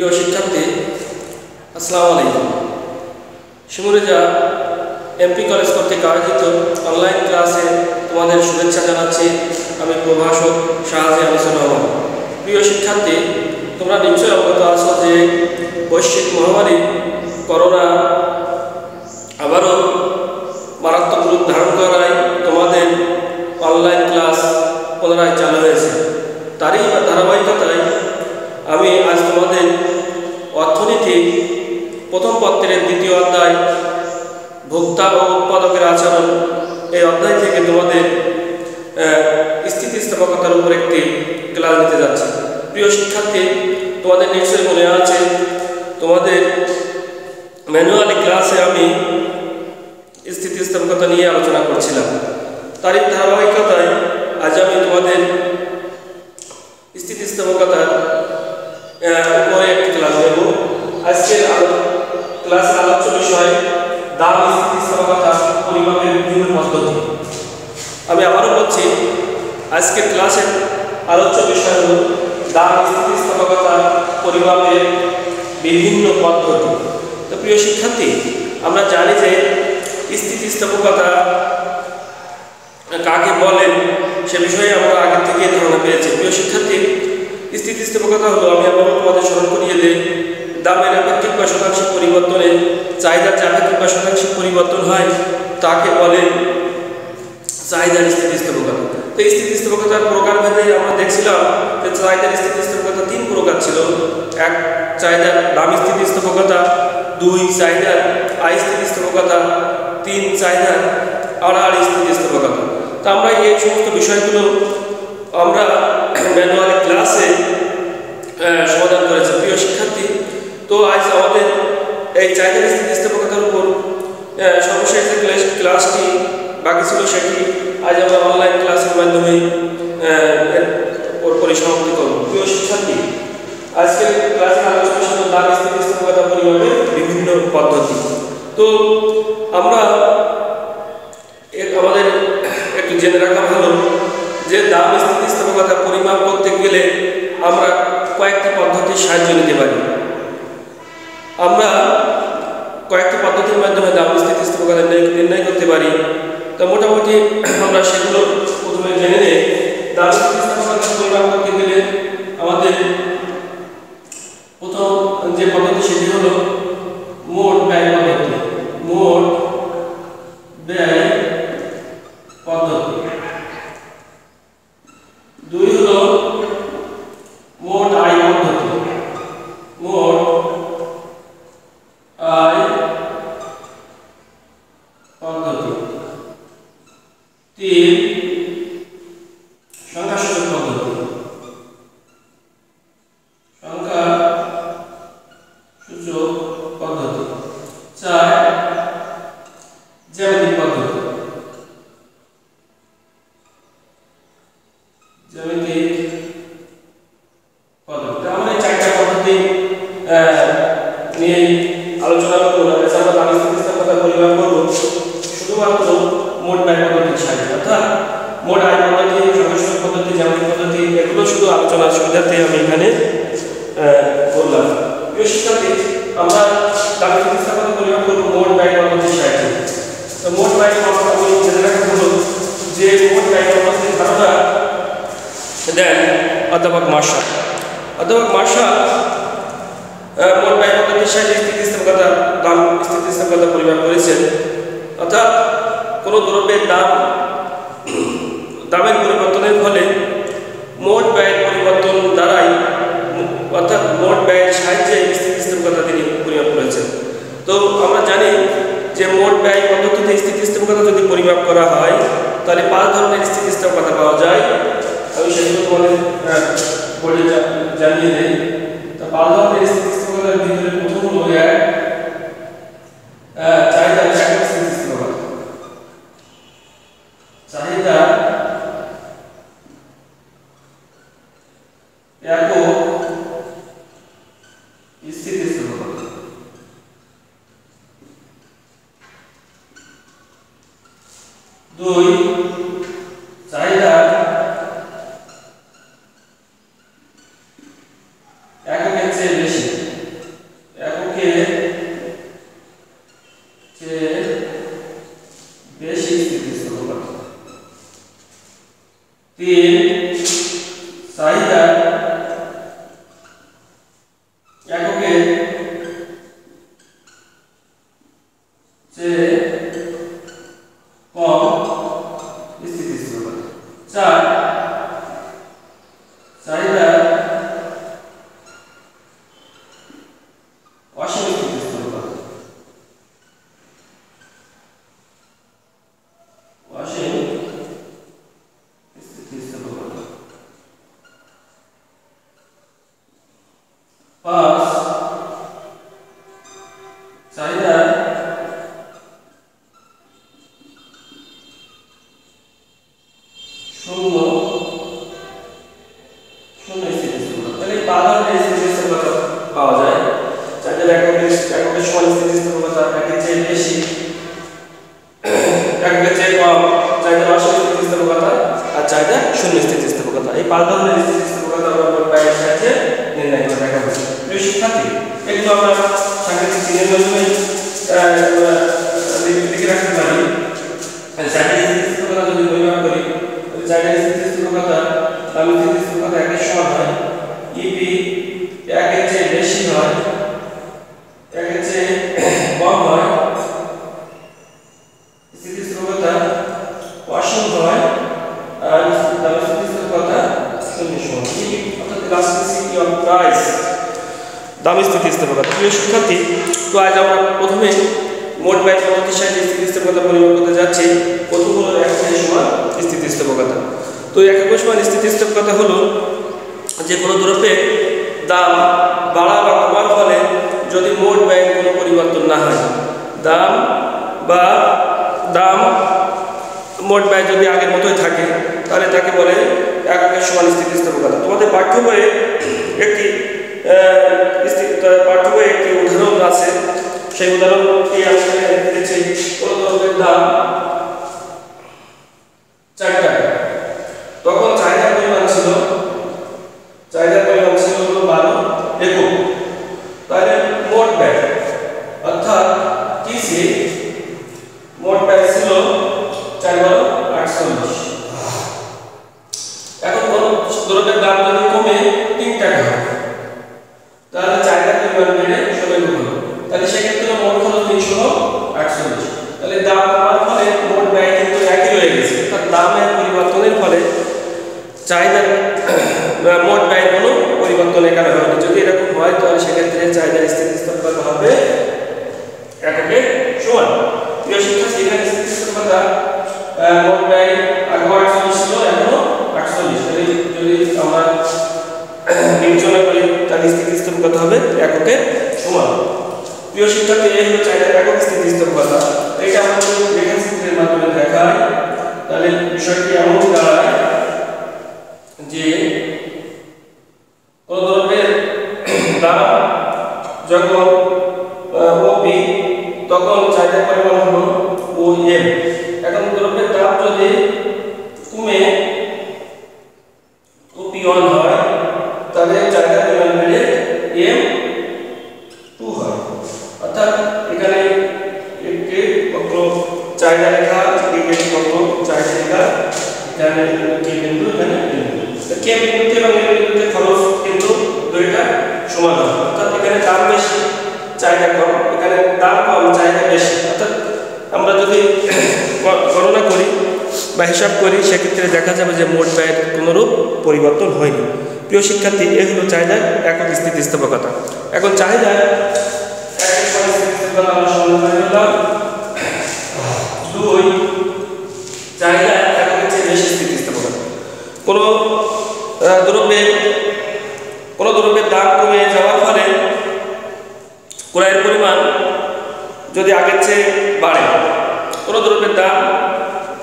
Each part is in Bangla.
প্রিয় শিক্ষার্থী, আসসালামু আলাইকুম। শিমুরেজা এমপি কলেজ কর্তৃক আয়োজিত অনলাইন ক্লাসে তোমাদের শুভেচ্ছা জানাচ্ছি আমি প্রভাষক শাহজি আলোচনা রহমান। প্রিয় শিক্ষার্থী, তোমরা নিশ্চয়ই অবগত আছো যে বৈশ্বিক মহামারী করোনা আবারও মারাত্মক রূপ ধারণ করায় তোমাদের অনলাইন ক্লাস পুনরায় চালু হয়েছে। তারই ধারাবাহিকতায় আমি আজ তোমাদের প্রথম পত্রের দ্বিতীয় অধ্যায়, ভোক্তা ও উৎপাদকের আচরণ। এই অধ্যায় থেকে তোমাদের স্থিতিস্থাপকতার উপর একটি ক্লাস নিতে যাচ্ছে। প্রিয় শিক্ষার্থী, তোমাদের নিশ্চয়ই মনে আছে, তোমাদের ম্যানুয়ালি ক্লাসে আমি স্থিতিস্থাপকতা নিয়ে আলোচনা করছিলাম। তারই ধারাবাহিকতায় আজ আমি তোমাদের স্থিতিস্থাপকতার উপরে একটি ক্লাস নেব। আজকের ক্লাসের আলোচ্য বিষয় দাম স্থিতিস্থাপকতা পরিমাপের বিভিন্ন পদ্ধতি। আমি আবারও বলছি, আজকের ক্লাসের আলোচ্য বিষয় হল দাম স্থিতিস্থাপকতা পরিমাপের বিভিন্ন পদ্ধতি। তো প্রিয় শিক্ষার্থী, আমরা জানি যে স্থিতিস্থাপকতা কাকে বলেন, সে বিষয়ে আমরা আগে থেকে ধারণা পেয়েছি। প্রিয় শিক্ষার্থী স্থিতিস্থাপকতা হলো, আমি আবারও তোমাদের স্মরণ করিয়ে দিই দামের আপেক্ষিক বা শতাংশিক পরিবর্তনে, চাহিদার যে আপেক্ষিক বা শতাংশিক পরিবর্তন হয়, তাকে বলে চাহিদার স্থিতিস্থাপকতা তো স্থিতিস্থাপকতার প্রকার ভেদে আমরা দেখছিলাম যে চাহিদার স্থিতিস্থাপকতা তিন প্রকার ছিল। এক, চাহিদার দামি স্থিতিস্থাপকতা দুই, চাহিদার আয় স্থিতিস্থাপকতা তিন, চাহিদার আড়াআড়ি স্থিতিস্থাপকতা তো আমরা এই সমস্ত বিষয়গুলো আমরা ম্যানুয়াল ক্লাসে সমাধান করেছি। তো আজ আমাদের এই চাহিদার স্থিতিস্থাপকতার উপর সর্বশেষ ক্লাসটি বাকি ছিল সেটি আজ আমরা অনলাইন ক্লাসের মাধ্যমে পরিসমাপ্তি করব। প্রিয় শিক্ষার্থী আজকের ক্লাসের আলোচনা ছিল দাম স্থিতিস্থাপকতা পরিমাপের বিভিন্ন পদ্ধতি। তো আমরা আমাদের একটু জেনে রাখা ভালো যে দাম স্থিতিস্থাপকতা পরিমাপ করতে গেলে আমরা কয়েকটি পদ্ধতির সাহায্য নিতে পারি। আমরা কয়েকটি পদ্ধতির মাধ্যমে দাম স্থিতিস্থাপকতা নির্ণয় করতে পারি, তো মোটামুটি আমরা সেগুলো প্রথমে জেনে নিই দাম স্থিতিস্থাপকতা পরিমাপ করতে গেলে আমাদের প্রথম যে পদ্ধতি সেটি হলো মোট ব্যয় পদ্ধতি মোট ব্যয় পদ্ধতি দুই হলো মোট আয় পদ্ধতি মোট আয় পদ্ধতি তিন সংখ্যা সূচক পদ্ধতি সংখ্যা সূচক পদ্ধতি চার জ্যামিতিক পদ্ধতি জ্যামিতিক পদ্ধতি আমরা এই চারটা পদ্ধতি নিয়ে আলোচনা করব না এছাড়া দামি স্থিতিস্থাপকতা পরিমাপ করব শুধুমাত্র মোট ব্যয় পদ্ধতির সাহায্যে অর্থাৎ মোট আয় পদ্ধতি সংস্কৃত পদ্ধতি জ্যামিতিক পদ্ধতি এগুলো শুধু আলোচনার সুবিধার্থে আমি এখানে বললাম প্রিয় শিক্ষার্থী আমরা দামি স্থিতিস্থাপকতা পরিমাপ করব মোট ব্যয় পদ্ধতির সাহায্যে তো মোট ব্যয় পদ্ধতি আমি জেনে রাখা হলো যে মোট ব্যয় পদ্ধতির ধারণা দেন অধ্যাপক মার্শাল অধ্যাপক মার্শাল মোট ব্যয় পদ্ধতির সাহায্যে স্থিতিস্থাপকতা দাম স্থিতিস্থাপকতা পরিমাপ করেছেন। অর্থাৎ কোনো দ্রব্যের দাম, দামের পরিবর্তনের ফলে মোট ব্যয়ের পরিবর্তন দ্বারাই অর্থাৎ মোট ব্যয়ের সাহায্যে স্থিতিস্থাপকতা তিনি পরিমাপ করেছেন তো আমরা জানি যে মোট ব্যয় পদ্ধতিতে স্থিতিস্থাপকতা যদি পরিমাপ করা হয়, তাহলে পাঁচ ধরনের স্থিতিস্থাপকতা পাওয়া যায়। আমি সেগুলো বলে জানিয়ে দেয় তা পাঁচ ধরনের স্থিতিস্থাপকতার ভিতরে প্রথম হলো এক চাহিদা একক স্থিতিস্থাপকতা চাহিদা একক স্থিতিস্থাপকতা দুই চাহিদা এককের চেয়ে বেশি তিন চাহিদা ইপি একের চেয়ে বেশি হয়, একের চেয়ে কম হয়। স্থিতিস্থাপকতা অসীম আর দামি স্থিতিস্থাপকতা শূন্য সমান। অর্থাৎ ইলাস্টিসিটি অফ তো আজ আমরা প্রথমে মোট ব্যয় পদ্ধতির সাহায্যে স্থিতিস্থাপকতা পরিমাপ করতে যাচ্ছি। প্রথম একের সমান স্থিতিস্থাপকতা তো একের সমান স্থিতিস্থাপকতা হলো যে কোনো দ্রব্যের দাম বাড়া বা কমার ফলে যদি মোট ব্যয়ের কোনো পরিবর্তন না হয়, দাম বা দাম মোট ব্যয় যদি আগের মতোই থাকে, তাহলে তাকে বলে এককের সমান স্থিতিস্থাপকতা তোমাদের পাঠ্য বইয়ে একটি পাঠ্য বইয়ে একটি উদাহরণ আছে। সেই উদাহরণটি আমি এখানে দিয়েছি। কোনো দ্রব্যের দাম চার টাকা তখন চাহিদার পরিমাণ ছিল চাহিদার পরিমাণ ছিল হলো বারো একক তাহলে মোট ব্যয় অর্থাৎ টিসি মোট ব্যয় ছিল চার বারো আটচল্লিশ এখন কোন দ্রব্যের দাম যদি কমে তিন টাকা হয় তাহলে চাহিদার পরিমাণ বেড়ে ষোলো হলো তাহলে সেক্ষেত্রে মোট খরচ তিনশো আটচল্লিশ তাহলে দাম কমার ফলে মোট ব্যয় কিন্তু একই হয়ে গেছে অর্থাৎ দামের পরিবর্তনের ফলে চাহিদার আহ, মোট ব্যয়ের কোনো পরিবর্তন এখানে হয়নি যদি এরকম হয় তাহলে সেক্ষেত্রে চাহিদার স্থিতিস্থাপকতা হবে এককে সমান প্রিয় শিক্ষার্থী এখানে স্থিতিস্থাপকতা আহ, মোট ব্যয় আগে আটচল্লিশ ছিল এখনও আটচল্লিশ তাহলে যদি আমরা বিবেচনা করি তাহলে স্থিতিস্থাপকতা হবে এককে সমান প্রিয় শিক্ষার্থী এই হলো চাহিদার একক স্থিতিস্থাপকতা এটা আমরা যদি রেখাচিত্রের মাধ্যমে দেখাই তাহলে বিষয়টি এমন দাঁড়ায় যে যদি গণনা করি বা হিসাব করি, সেক্ষেত্রে দেখা যাবে যে মোট ব্যয়ের কোনোরূপ পরিবর্তন হয়নি। প্রিয় শিক্ষার্থী, এ হলো চাহিদার একক স্থিতিস্থাপকতা। এখন চাহিদা দুই, চাহিদা একের চেয়ে বেশি স্থিতিস্থাপকতা। কোনো দ্রব্যের কোনো দ্রব্যের দাম কমে যাওয়ার ফলে ক্রয়ের পরিমাণ যদি আগের চেয়ে বাড়ে দ্রব্যের দাম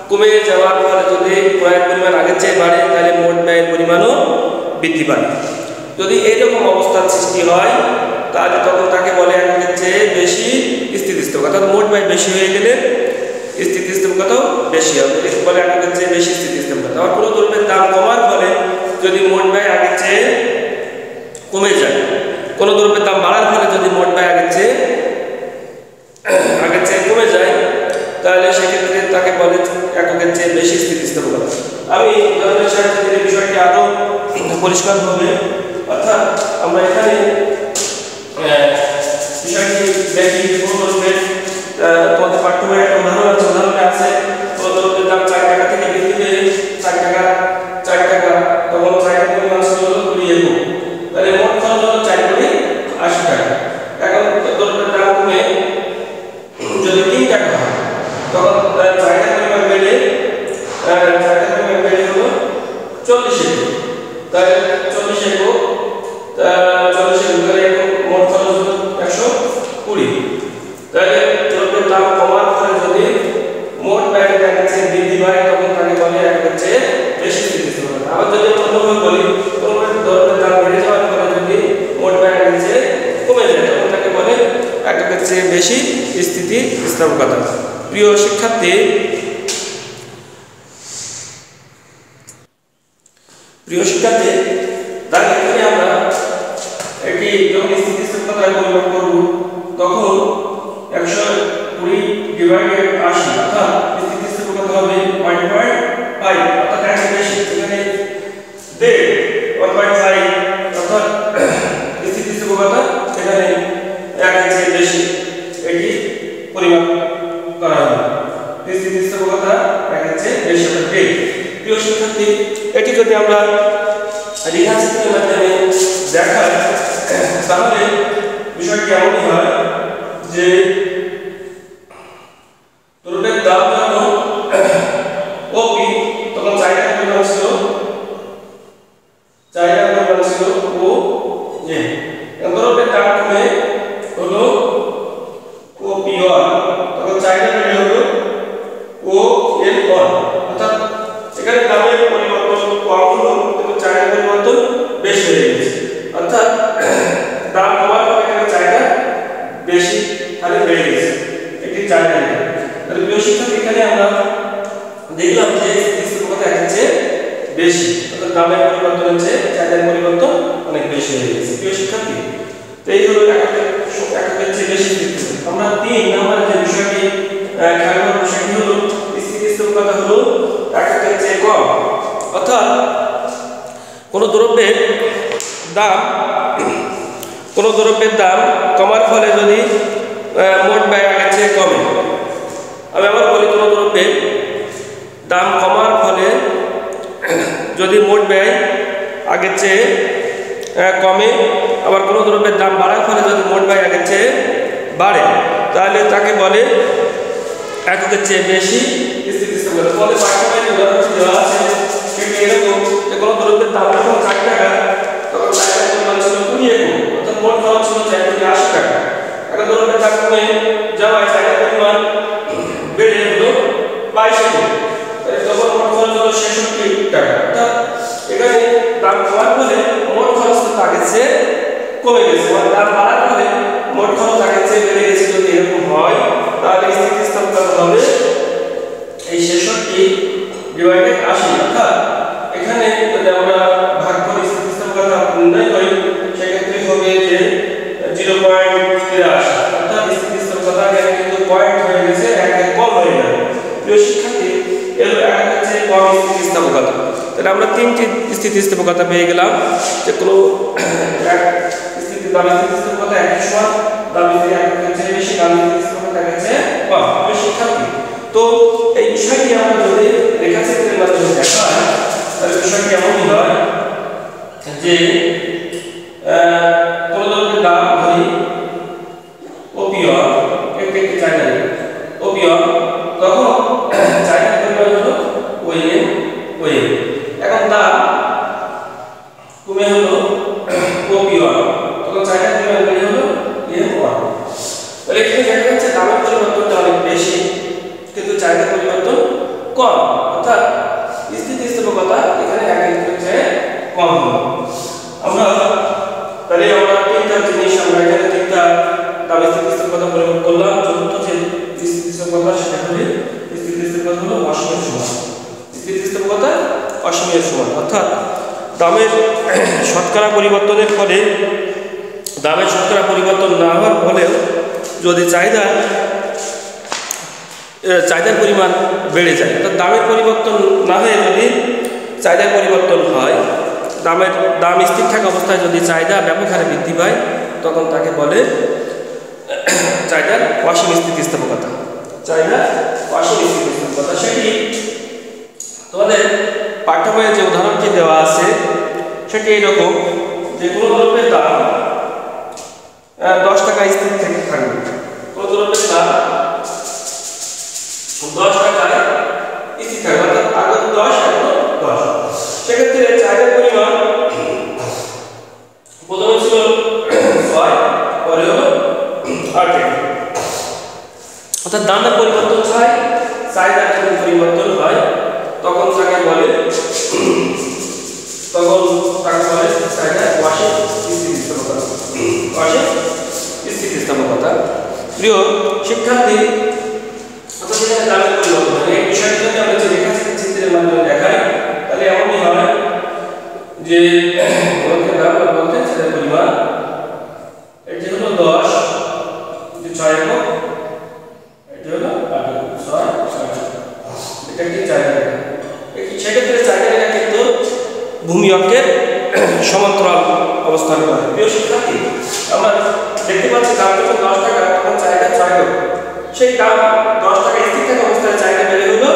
কমে যাওয়ার ফলে যদি ক্রয়ের পরিমাণ আগের চেয়ে বাড়ে, তাহলে মোট ব্যয়ের পরিমাণও বৃদ্ধি পায়। যদি এইরকম অবস্থার সৃষ্টি হয়, তাহলে তখন তাকে বলে আগের চেয়ে বেশি স্থিতিস্থাপকতা অর্থাৎ মোট ব্যয় বেশি হয়ে গেলে স্থিতিস্থাপকতাও বেশি হবে। বলে আগের চেয়ে বেশি স্থিতিস্থাপকতা, আবার কোনো দ্রব্যের দাম কমার ফলে যদি মোট ব্যয় আগের চেয়ে কমে যায়, কোনো দ্রব্যের দাম বাড়ার Akdeniz'e 5 ekspedisi de bulur. Abi yanına şartları bir şartı adam পরিষ্কার হবে অর্থাৎ আমরা এখানে বিষয়টি দেখি থেকে বেশি স্থিতিস্থাপকতা প্রিয় শিক্ষার্থী প্রিয় শিক্ষার্থী রেখাচিত্রের মাধ্যমে দেখায় তাহলে বিষয়টি এমনই হয় যে এখানে আমরা দেখলাম যে স্থিতিস্থাপক কথা হচ্ছে বেশি। অর্থাৎ গ্রামের পরিবর্তন হচ্ছে চাহিদার পরিবর্তন অনেক বেশি হয়ে গেছে। প্রিয় শিক্ষার্থী, তো এই হলো একাকের চেয়ে বেশি আমরা তিন নম্বর যে বিষয়টি খেয়াল করার বিষয়টি হলো স্থিতিস্থাপকতা হলো একটা চেয়ে কম। অর্থাৎ কোনো দ্রব্যের দাম, কোনো দ্রব্যের দাম কমার ফলে যদি মোট ব্যয় আগের চেয়ে কমে। আমি আবার বলি কোনো দ্রব্যে দাম কমার ফলে যদি মোট ব্যয় আগের চেয়ে কমে, আবার কোনো দ্রব্যের দাম বাড়ার ফলে যদি মোট ব্যয় আগের চেয়ে বাড়ে, তাহলে তাকে বলে এককের চেয়ে বেশি কোনো দ্রব্যের দাম ষাট টাকা, তখন অর্থাৎ মোট আশি টাকা। দ্রব্যের দাম কমে যাওয়ায় চাহিদা পরিমাণ বেড়ে হলো বাইশ তখন মোট খরচ টাকা। অর্থাৎ এখানে দাম কমার ফলে মোট খরচ আগের চেয়ে কমে গেছে। মানে দাম বাড়ার ফলে মোট খরচ বেড়ে গেছে যদি এরকম হয়, তাহলে স্থিতিস্থাপন হবে এই ছেষট্টি ডিভাইডেড আশি। অর্থাৎ কথা পেয়ে গেলাম যে কোনো পরিবর্তনের ফলে দামের শতকরা পরিবর্তন না হওয়ার ফলেও যদি চাহিদা চাহিদার পরিমাণ বেড়ে যায়, তো দামের পরিবর্তন না হয়ে যদি চাহিদার পরিবর্তন হয়, দামের, দাম স্থির থাকা অবস্থায় যদি চাহিদা ব্যাপক হারে বৃদ্ধি পায়, তখন তাকে বলে চাহিদার অসীম স্থিতিস্থাপকতা। চাহিদা অসীম স্থিতিস্থাপকতা। সেটি তোমাদের পাঠ্যবইয়ে যে উদাহরণটি দেওয়া আছে, সেটি এরকম যে কোনো দ্রব্যের দাম আহ, দশ টাকা স্থির থেকে থাকবে কোনো দ্রব্যের দাম দশ টাকায় স্থির থাকবে অর্থাৎ আগে দশ এখন দশ সেক্ষেত্রে চাহিদার পরিমাণ প্রথমে ছিল ছয় পরে হলো আট টাকা অর্থাৎ দামের পরিবর্তন হয় চাহিদার যদি পরিবর্তন হয় তখন তাকে বলে তখন তাকে বলে চাহিদা ওয়াশিং স্থিতিস্থাপকতা ওয়াশিং স্থিতিস্থাপকতা প্রিয় শিক্ষার্থী অর্থাৎ এখানে দামের পরিবর্তন হয় এই বিষয়টি যদি আমরা যে রেখা চিত্রের মাধ্যমে দেখাই তাহলে এমনই হয় যে গ্রন্থের দাম বা গ্রন্থের ছেলের পরিমাণ এটি হলো দশ এটি ছয় এটি হলো আট ছয় ছয় সেক্ষেত্রে রেখা কিন্তু ভূমি অক্ষের সমান্তরাল অবস্থান করে। প্রিয় শিক্ষার্থী, আমরা দেখতে পাচ্ছি দাম যখন দশ টাকা, তখন চাহিদা ছয় সেই দাম দশ টাকা স্থির থাকা অবস্থায় চাহিদা বেড়ে হলো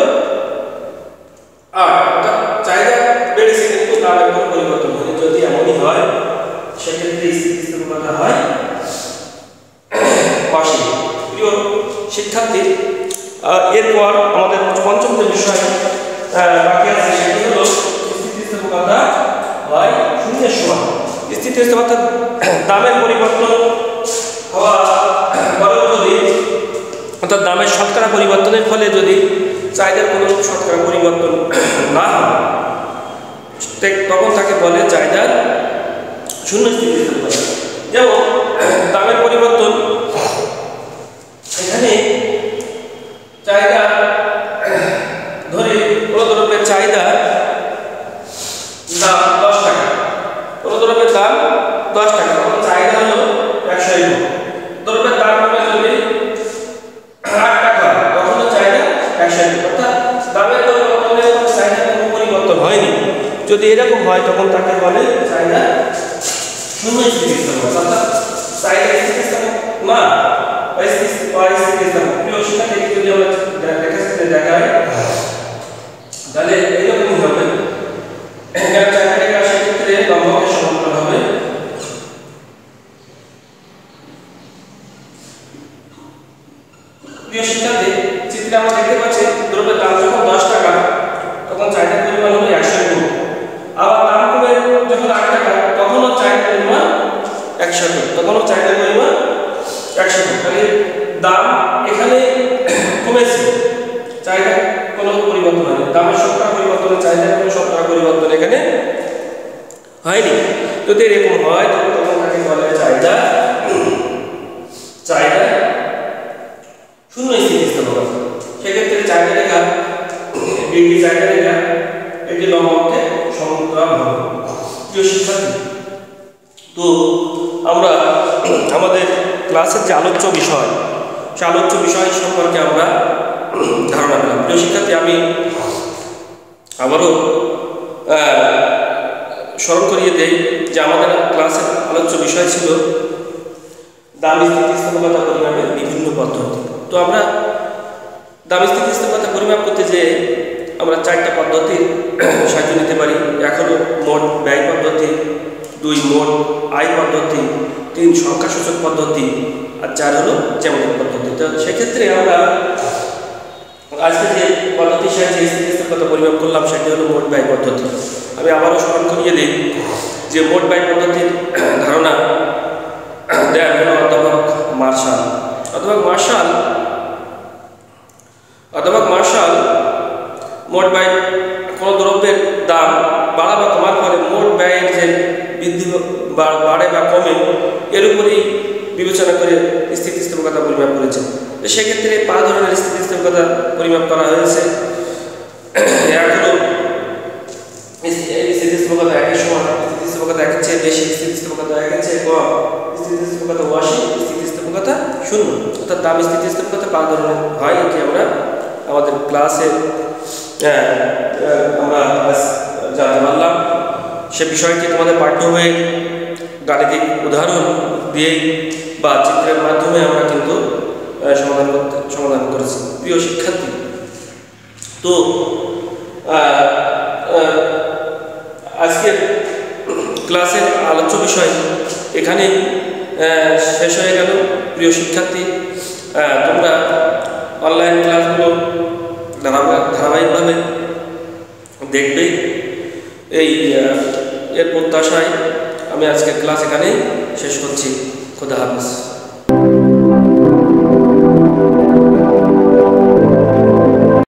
আর অর্থাৎ চাহিদা বেড়েছে কিন্তু দামের কোনো পরিবর্তন হয়নি যদি এমনই হয় সেক্ষেত্রে স্থিতিস্থাপকতা হয় পাশে প্রিয় শিক্ষার্থী আহ, এরপর আমাদের পঞ্চম যে বিষয় বাকি আছে সেটি হলো স্থিতিস্থাপকতা হয় শূন্যের সমান। স্থিতিস্থাপকতা দামের পরিবর্তন হওয়া অর্থাৎ দামের শতকরা পরিবর্তনের ফলে যদি চাহিদার কোনো শতকরা পরিবর্তন না তখন তাকে বলে চাহিদার শূন্য যেমন, দামের পরিবর্তন, এখানে চাহিদা, ধরে দ্রব্যের চাহিদা দাম দশ টাকা। দ্রব্যের দাম দশ টাকা, তখন চাহিদা হলো একশো ইউরো দ্রব্যের দাম যদি আট টাকা তখনও চাহিদা একশো ইউরো অর্থাৎ দামের পরিবর্তনে চাহিদা কোনো পরিবর্তন হয়নি। যদি এরকম হয়, তখন তাকে বলে চাহিদা শূন্য অর্থাৎ চাহিদা অস্থিতি- অস্থিতিস্থাপক প্রিয় শিক্ষার্থী যদি আমরা রেখাচিত্রে দেখাই তাহলে এরকমই হবে। এখানে চাহিদা রেখা সেক্ষেত্রে লম্বকের সমান্তরাল হবে। প্রিয় শিক্ষার্থী চিত্রে আমরা দেখতে পাচ্ছি দ্রব্যের দাম যখন দশ টাকা তখন চাহিদার পরিমাণ একশো গুণ আবার দাম কমে যখন আট টাকা তখনও চাহিদার পরিমাণ একশো গুণ তখনও চাহিদার পরিমাণ একশো গুণ তাহলে দাম এখানে কমেছে। চাহিদা কোনো পরিবর্তন হয়নি। দামের শতকরা পরিবর্তন চাহিদার কোনো শতকরা পরিবর্তন এখানে হয়নি। যদি এরকম হয় তখন তাকে বলে চাহিদা। চাহিদা শূন্য স্থিতিস্থাপকতা সেক্ষেত্রে চাহিদা রেখা ডিগ্রি চাহিদা রেখা এটি লম্বকে সমান্তরাল হবে। প্রিয় শিক্ষার্থী, তো আমরা আমাদের ক্লাসের যে আলোচ্য বিষয় সে আলোচ্য বিষয় সম্পর্কে আমরা ধারণা পেলাম। প্রিয় শিক্ষার্থী, আমি আবারও স্মরণ করিয়ে দেই যে আমাদের ক্লাসের আলোচ্য বিষয় ছিল দাম স্থিতিস্থাপকতা পরিমাপের বিভিন্ন পদ্ধতি। তো আমরা দাম স্থিতিস্থাপকতা পরিমাপ করতে যে আমরা চারটা পদ্ধতির সাহায্য নিতে পারি। হলো মোট ব্যয় পদ্ধতি, দুই মোট আয় পদ্ধতি, তিন সংখ্যাসূচক পদ্ধতি আর চার হলো জ্যামিতিক পদ্ধতি তো সেক্ষেত্রে আমরা, আজকে যে পদ্ধতির সাহায্যে স্থিতিস্থাপকতা পরিমাপ করলাম, সেটি হলো মোট ব্যয় পদ্ধতি। আমি আবারও স্মরণ করিয়ে দিই যে মোট ব্যয় পদ্ধতির ধারণা দেন হলো অধ্যাপক মার্শাল। অধ্যাপক মার্শাল অধ্যাপক মার্শাল মোট ব্যয় কোনো দ্রব্যের দাম বাড়া বা কমার ফলে মোট ব্যয়ের যে বৃদ্ধি বাড়ে বা কমে, এর উপরেই বিবেচনা করে স্থিতিস্থাপকতা পরিমাপ করেছে তো সেক্ষেত্রে পাঁচ ধরনের স্থিতিস্থাপকতা পরিমাপ করা হয়েছে। এক হলো স্থিতিস্থাপকতা একের সমান স্থিতিস্থাপকতা একের চেয়ে বেশি স্থিতিস্থাপকতা একের চেয়ে কম স্থিতিস্থাপকতা ওয়াশি স্থিতিস্থাপকতা শূন্য। অর্থাৎ দাম স্থিতিস্থাপকতা পাঁচ ধরনের হয় এটি আমরা আমাদের ক্লাসে আহ, আহ, আমরা আজ জানলাম সে বিষয়টি তোমাদের পাঠ্য হয়ে গাণিতিক উদাহরণ দিয়েই বা চিত্রের মাধ্যমে আমরা কিন্তু সমাধান করতে, সমাধান করেছি। প্রিয় শিক্ষার্থী, তো আজকের ক্লাসের আলোচ্য বিষয় এখানে শেষ হয়ে গেল। প্রিয় শিক্ষার্থী তোমরা অনলাইন ক্লাসগুলো ধারাবা- ধারাবাহিকভাবে দেখবে। এই এর প্রত্যাশায় আমি আজকের ক্লাস এখানেই শেষ করছি। Guten Abend.